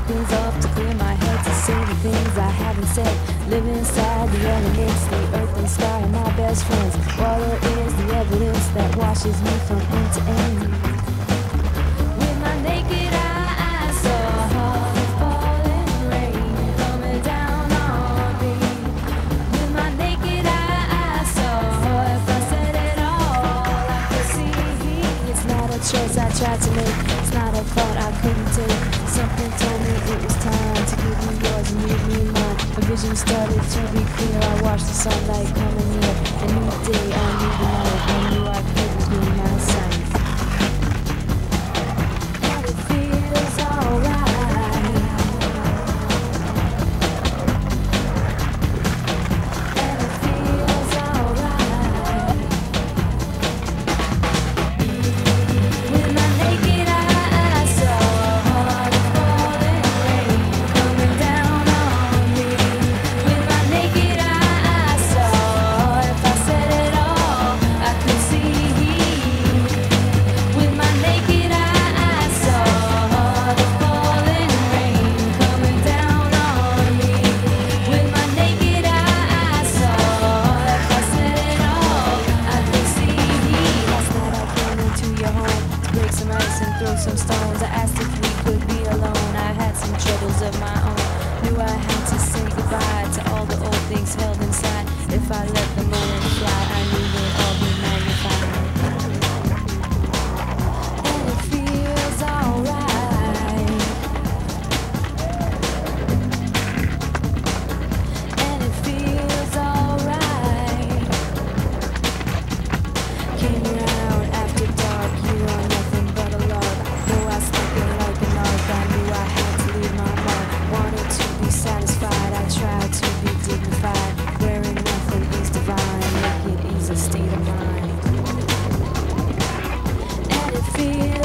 things off to clear my head to say the things I haven't said. Live inside the elements, the earth and sky are my best friends. Water is the evidence that washes me from end to end. A choice I tried to make. It's not a thought I couldn't take. Something told me it was time to give me yours and leave me mine. A vision started to be clear. I watched the sunlight coming near. A new day, a new. I knew to break some ice and throw some stones. I asked if we could be alone. I had some troubles of my own. Knew I had to say goodbye to all the old things held inside. If I let fear.